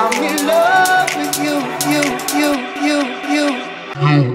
I'm in love with you, you, you, you, you.